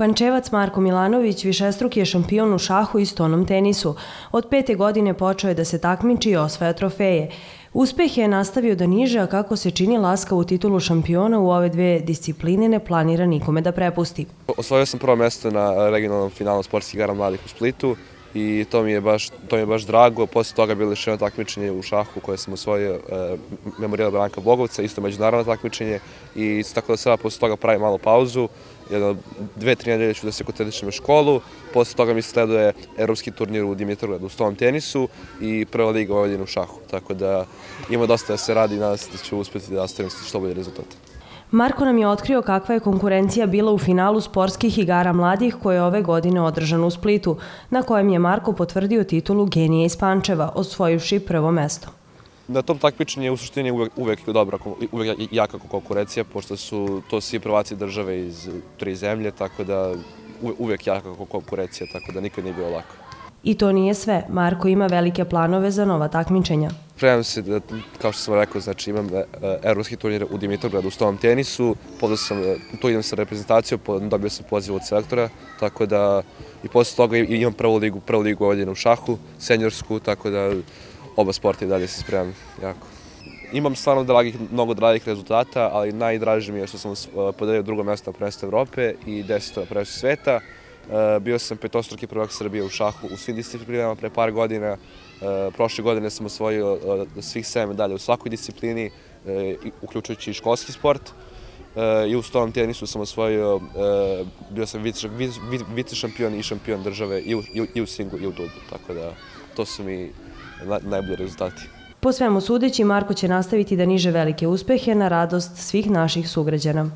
Pančevac Marko Milanović višestruki je šampion u šahu i stonom tenisu. Od pete godine počeo je da se takmiči i osvaja trofeje. Uspeh je nastavio da niže, a kako se čini laska u titulu šampiona u ove dve discipline ne planira nikome da prepusti. Osvojio sam prvo mesto na regionalnom finalu sportskih igara mladih u Splitu i to mi je baš, to mi je baš drago. Posle toga bilo još jedno takmičenje u šahu koje sam osvojio e, Memorijal Branka Bogovca, isto međunarodno takmičenje i tako da sada posle toga pravim malu pauzu. Jedno, dve, tri nedelje ću da se koncentrišem u školu, posle toga mi sleduje evropski turnir u Dimitrovgradu u stovom tenisu i prva liga Vojvodina u šahu. Tako da ima dosta da se radi i nadam se da ću uspeti da ostavim što bolje rezultate. Marko nam je otkrio kakva je konkurencija bila u finalu sportskih igara mladih koje je ove godine održano u Splitu, na kojem je Marko potvrdio titulu genije iz Pančeva, osvojivši prvo mesto. Na tom takmičenju je u suštini uvek, uvek dobra, uvek jaka konkurencija, pošto su to svi prvaci države iz tri zemlje, tako da uvek jaka konkurencija, tako da nikad nije bilo lako. I to nije sve. Marko ima velike planove za nova takmičenja. Spremam se, da, kao što sam rekao, znači imam e, evropski turnir u Dimitrovgradu u stovom tenisu, pozvao sam, e, tu idem sa reprezentacijom, dobio sam poziv od selektora, tako da i posle toga imam prvu ligu, prvu ligu ovdje u šahu, senjorsku, tako da oba sporta i dalje se spremam jako. Imam stvarno dragih, mnogo dragih rezultata, ali najdraže mi je što sam e, podelio drugo mesto na prvenstvu Evrope i deseto na prvenstvu sveta. Bio sam petostruki prvak Srbije u šahu u svim disciplinama pre par godina. Prošle godine sam osvojio svih 7 medalja u svakoj disciplini, uključujući i školski sport. I u stovom tenisu sam osvojio, bio sam vice šampion i šampion države i u singlu i u dublu. Tako da to su mi najbolji rezultati. Po svemu sudeći, Marko će nastaviti da niže velike uspehe na radost svih naših sugrađana.